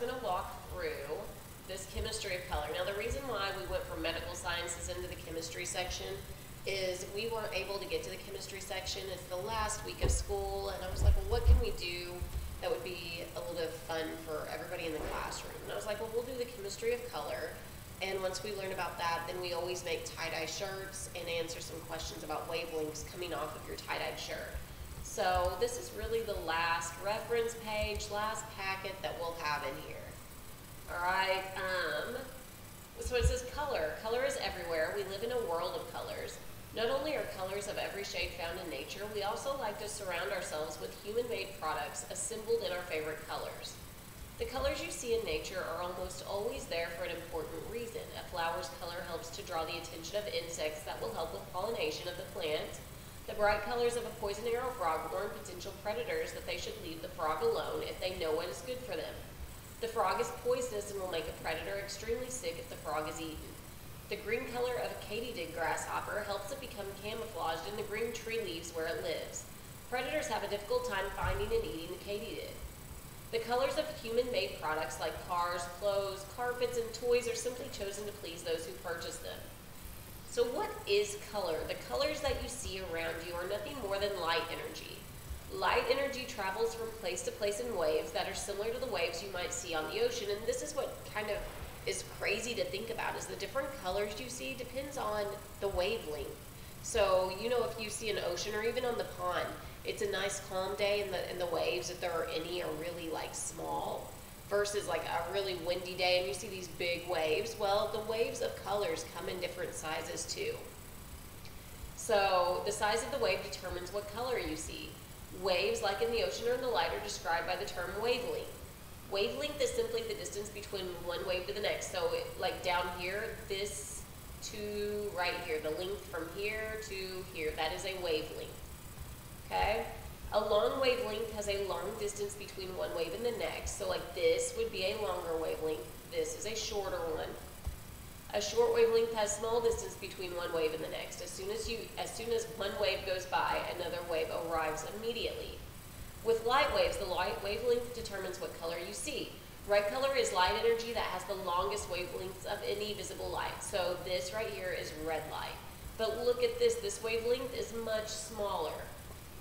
going to walk through this chemistry of color. Now, the reason why we went from medical sciences into the chemistry section is we weren't able to get to the chemistry section. It's the last week of school, and I was like, well, what can we do that would be a little bit of fun for everybody in the classroom? And I was like, well, we'll do the chemistry of color. And once we learn about that, then we always make tie-dye shirts and answer some questions about wavelengths coming off of your tie-dyed shirt. So this is really the last reference page, last packet that we'll have in here. All right, um, so it says color. Color is everywhere. We live in a world of colors. Not only are colors of every shade found in nature, we also like to surround ourselves with human-made products assembled in our favorite colors. The colors you see in nature are almost always there for an important reason. A flower's color helps to draw the attention of insects that will help with pollination of the plant. The bright colors of a poison arrow frog warn potential predators that they should leave the frog alone if they know what is good for them. The frog is poisonous and will make a predator extremely sick if the frog is eaten. The green color of a katydid grasshopper helps it become camouflaged in the green tree leaves where it lives. Predators have a difficult time finding and eating the katydid. The colors of human-made products like cars, clothes, carpets, and toys are simply chosen to please those who purchase them. So what is color? The colors that you see around you are nothing more than light energy. Light energy travels from place to place in waves that are similar to the waves you might see on the ocean, and this is what kind of is crazy to think about is the different colors you see depends on the wavelength. So, you know, if you see an ocean or even on the pond, it's a nice calm day and the, and the waves, if there are any, are really like small versus like a really windy day and you see these big waves. Well, the waves of colors come in different sizes too. So the size of the wave determines what color you see. Waves, like in the ocean or in the light, are described by the term wavelength. Wavelength is simply the distance between one wave to the next. So it, like down here, this to right here, the length from here to here, that is a wavelength okay? A long wavelength has a long distance between one wave and the next. So like this would be a longer wavelength. This is a shorter one. A short wavelength has small distance between one wave and the next. As soon as you, as soon as one wave goes by, another wave arrives immediately. With light waves, the light wavelength determines what color you see. Red color is light energy that has the longest wavelengths of any visible light. So this right here is red light. But look at this, this wavelength is much smaller.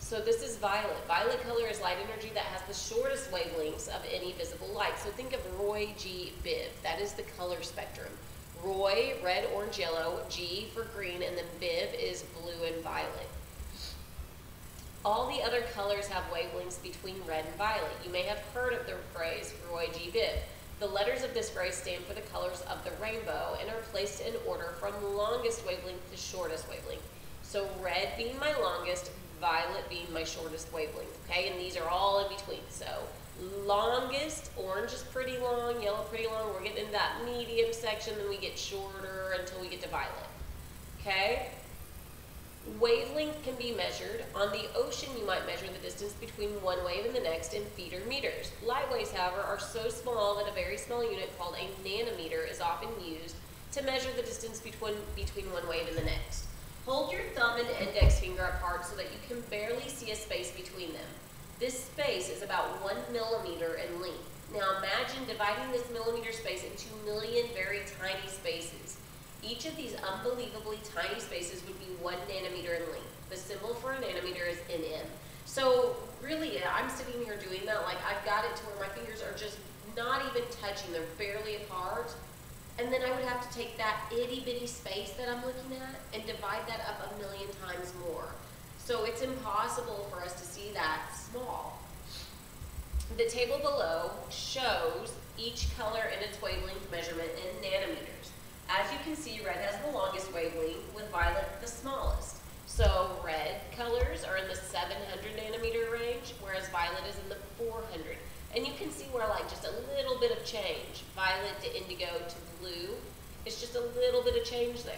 So this is violet. Violet color is light energy that has the shortest wavelengths of any visible light. So think of Roy G Biv. That is the color spectrum. Roy, red, orange, yellow, G for green, and then Biv is blue and violet. All the other colors have wavelengths between red and violet. You may have heard of the phrase Roy G Biv. The letters of this phrase stand for the colors of the rainbow and are placed in order from longest wavelength to shortest wavelength. So red being my longest, violet being my shortest wavelength, okay? And these are all in between. So longest, orange is pretty long, yellow pretty long. We're getting into that medium section, then we get shorter until we get to violet, okay? Wavelength can be measured. On the ocean, you might measure the distance between one wave and the next in feet or meters. Light waves, however, are so small that a very small unit called a nanometer is often used to measure the distance between, between one wave and the next. Hold your thumb and index finger apart so that you can barely see a space between them. This space is about one millimeter in length. Now imagine dividing this millimeter space into a million very tiny spaces. Each of these unbelievably tiny spaces would be one nanometer in length. The symbol for a nanometer is nm. So really, I'm sitting here doing that, like I've got it to where my fingers are just not even touching, they're barely apart. And then I would have to take that itty bitty space that I'm looking at and divide that up a million times more. So it's impossible for us to see that small. The table below shows each color and its wavelength measurement in nanometers. As you can see, red has the longest wavelength with violet the smallest. So red colors are in the 700 nanometer range, whereas violet is in the 400. And you can see where like just a little bit of change, violet to indigo to blue, it's just a little bit of change there.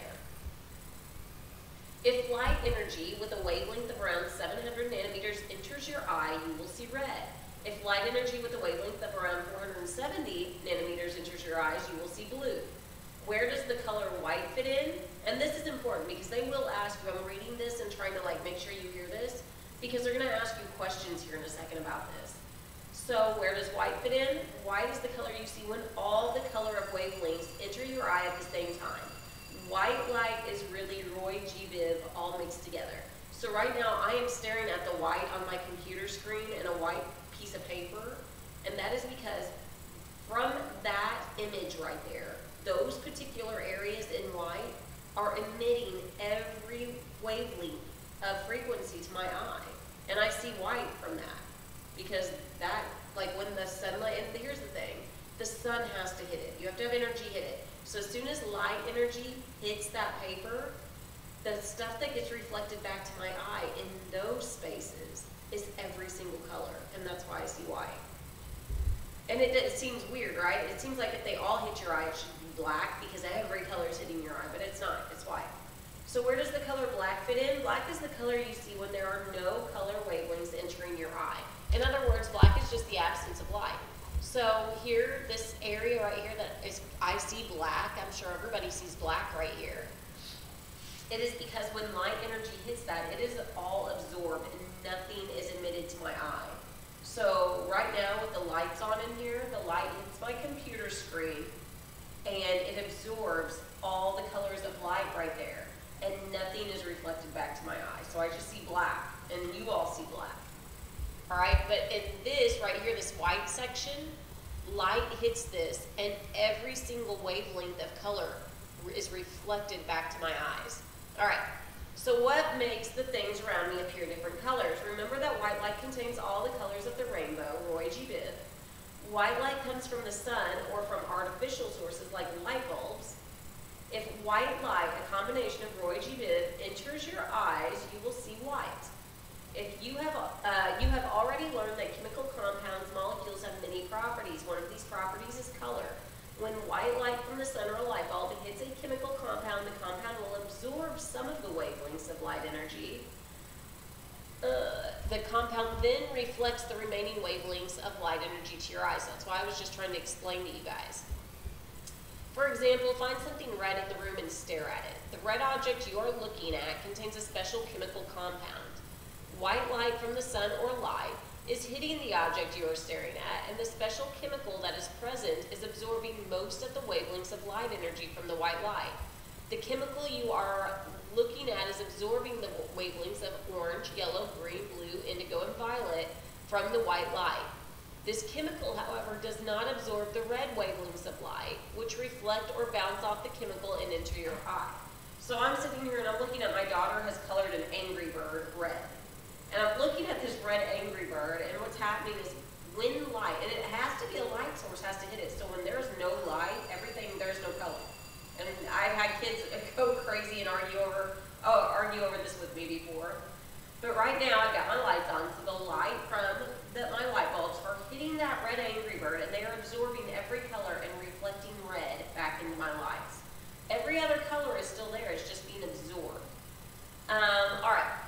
If light energy with a wavelength of around 700 nanometers enters your eye, you will see red. If light energy with a wavelength of around 470 nanometers enters your eyes, you will see blue. Where does the color white fit in? And this is important because they will ask you, I'm reading this and trying to like make sure you hear this, because they're gonna ask you questions here in a second about this. So where does white fit in? White is the color you see when all the color of wavelengths enter your eye at the same time. White light is really Roy G. Biv all mixed together. So right now I am staring at the white on my computer screen and a white piece of paper, and that is because from that image right there, those particular areas in white are emitting every wavelength of frequency to my eye. And I see white from that. Because that, like when the sunlight, and here's the thing, the sun has to hit it. You have to have energy hit it. So as soon as light energy hits that paper, the stuff that gets reflected back to my eye in those spaces is every single color. And that's why I see white. And it, it seems weird, right? It seems like if they all hit your eye, it should be black because every color is hitting your eye, but it's not, it's white. So where does the color black fit in? Black is the color you see when there are no color wavelengths entering your eye. Just the absence of light. So here, this area right here that is, I see black, I'm sure everybody sees black right here. It is because when light energy hits that, it is all absorbed and nothing is emitted to my eye. So right now with the lights on in here, the light hits my computer screen and it absorbs all the colors of light right there and nothing is reflected back to my eye. So I just see black and you all see black. All right, but in this right here, this white section, light hits this and every single wavelength of color is reflected back to my eyes. All right, so what makes the things around me appear different colors? Remember that white light contains all the colors of the rainbow, Roy G. Biv. White light comes from the sun or from artificial sources like light bulbs. If white light, a combination of Roy G. Biv, enters your eyes, you will see white. If you have, uh, you have already learned that chemical compounds, molecules have many properties. One of these properties is color. When white light from the sun or a light bulb hits a chemical compound, the compound will absorb some of the wavelengths of light energy. Uh, the compound then reflects the remaining wavelengths of light energy to your eyes. That's why I was just trying to explain to you guys. For example, find something red in the room and stare at it. The red object you are looking at contains a special chemical compound. White light from the sun or light is hitting the object you are staring at, and the special chemical that is present is absorbing most of the wavelengths of light energy from the white light. The chemical you are looking at is absorbing the wavelengths of orange, yellow, green, blue, indigo, and violet from the white light. This chemical, however, does not absorb the red wavelengths of light, which reflect or bounce off the chemical and enter your eye. So I'm sitting here and I'm looking at my daughter has colored an angry bird red. And I'm looking at this red angry bird, and what's happening is when light, and it has to be a light source, has to hit it. So when there's no light, everything, there's no color. And I've had kids go crazy and argue over, oh, argue over this with me before. But right now, I've got my lights on, so the light from the, my light bulbs are hitting that red angry bird, and they are absorbing every color and reflecting red back into my lights. Every other color is still there, it's just being absorbed. Um, all right.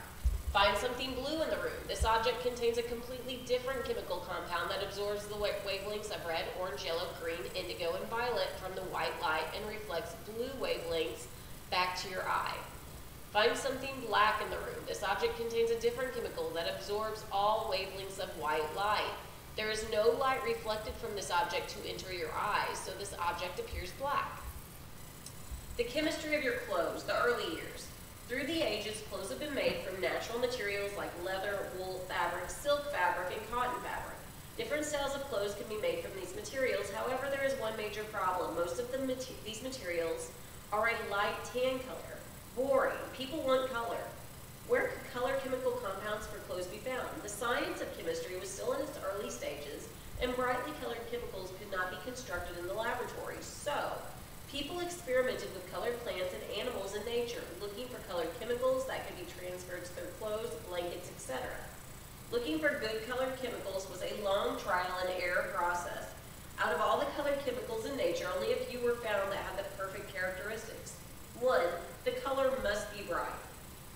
Find something blue in the room. This object contains a completely different chemical compound that absorbs the wavelengths of red, orange, yellow, green, indigo, and violet from the white light and reflects blue wavelengths back to your eye. Find something black in the room. This object contains a different chemical that absorbs all wavelengths of white light. There is no light reflected from this object to enter your eyes, so this object appears black. The chemistry of your clothes, the early years. Through the ages, clothes have been made from natural materials like leather, wool fabric, silk fabric, and cotton fabric. Different styles of clothes can be made from these materials. However, there is one major problem. Most of the these materials are a light tan color. Boring. People want color. Where could color chemical compounds for clothes be found? The science of chemistry was still in its early stages, and brightly colored chemicals could not be constructed in the laboratory. So, People experimented with colored plants and animals in nature, looking for colored chemicals that could be transferred to their clothes, blankets, etc. Looking for good colored chemicals was a long trial and error process. Out of all the colored chemicals in nature, only a few were found that had the perfect characteristics. One, the color must be bright.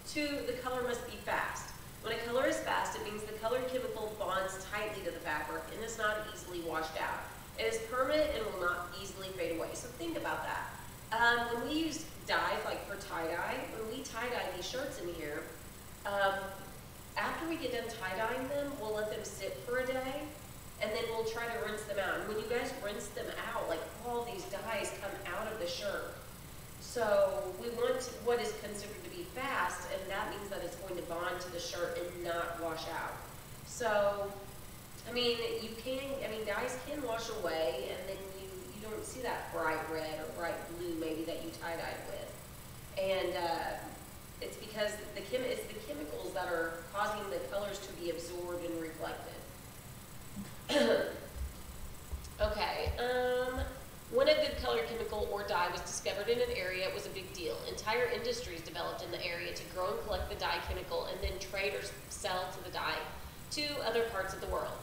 Two, the color must be fast. When a color is fast, it means the colored chemical bonds tightly to the fabric and is not easily washed out. It is permanent and will not easily fade away. So think about that. Um, when we use dyes, like for tie-dye, when we tie-dye these shirts in here, um, after we get done tie-dyeing them, we'll let them sit for a day. and then we'll try to rinse them out. And when you guys rinse them out, like all these dyes come out of the shirt. So we want what is considered to be fast, and that means that it's going to bond to the shirt and not wash out. So, I mean, you can, I mean, dyes can wash away, and then you, you don't see that bright red or bright blue maybe that you tie-dyed with. And uh, it's because the chem it's the chemicals that are causing the colors to be absorbed and reflected. okay, um, when a good color chemical or dye was discovered in an area, it was a big deal. Entire industries developed in the area to grow and collect the dye chemical and then trade or sell to the dye to other parts of the world.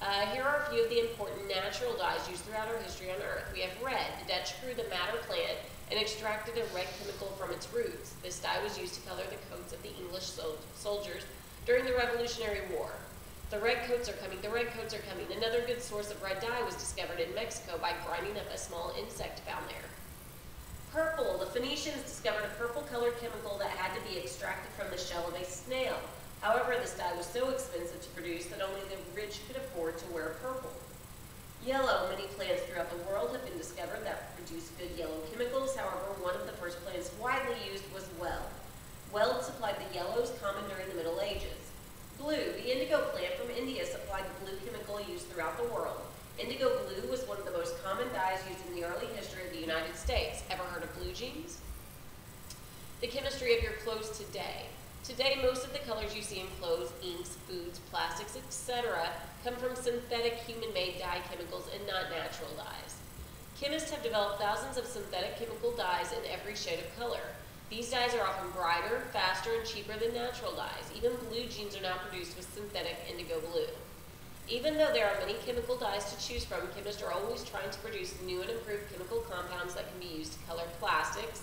Uh, here are a few of the important natural dyes used throughout our history on Earth. We have red. The Dutch grew the madder plant and extracted a red chemical from its roots. This dye was used to color the coats of the English sol soldiers during the Revolutionary War. The red coats are coming, the red coats are coming. Another good source of red dye was discovered in Mexico by grinding up a small insect found there. Purple. The Phoenicians discovered a purple colored chemical that had to be extracted from the shell of a snail. However, this dye was so expensive to produce that only the rich could afford to wear purple. Yellow. Many plants throughout the world have been discovered that produce good yellow chemicals. However, one of the first plants widely used was weld. Weld supplied the yellows common during the Middle Ages. Blue. The indigo plant from India supplied the blue chemical used throughout the world. Indigo blue was one of the most common dyes used in the early history of the United States. Ever heard of blue jeans? The chemistry of your clothes today. Today, most of the colors you see in clothes, inks, foods, plastics, etc., come from synthetic human-made dye chemicals and not natural dyes. Chemists have developed thousands of synthetic chemical dyes in every shade of color. These dyes are often brighter, faster, and cheaper than natural dyes. Even blue jeans are now produced with synthetic indigo blue. Even though there are many chemical dyes to choose from, chemists are always trying to produce new and improved chemical compounds that can be used to color plastics,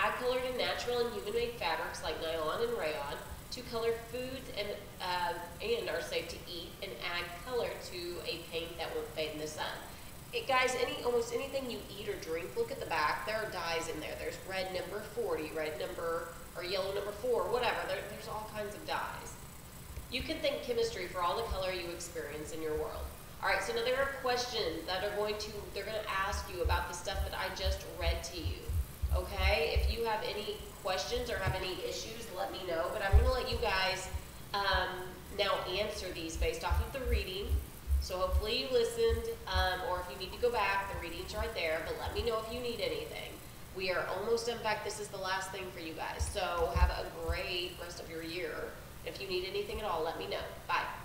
add color to natural and human-made fabrics like nylon and rayon, to color foods and, uh, and are safe to eat, and add color to a paint that won't fade in the sun. It, guys, any almost anything you eat or drink, look at the back. There are dyes in there. There's red number 40, red number, or yellow number 4, whatever. There, there's all kinds of dyes. You can thank chemistry for all the color you experience in your world. All right, so now there are questions that are going to, they're going to ask you about the stuff that I just read to you. Okay, if you have any questions or have any issues, let me know. But I'm going to let you guys um, now answer these based off of the reading. So hopefully you listened, um, or if you need to go back, the reading's right there, but let me know if you need anything. We are almost done. In fact, this is the last thing for you guys. So have a great rest of your year. If you need anything at all, let me know. Bye.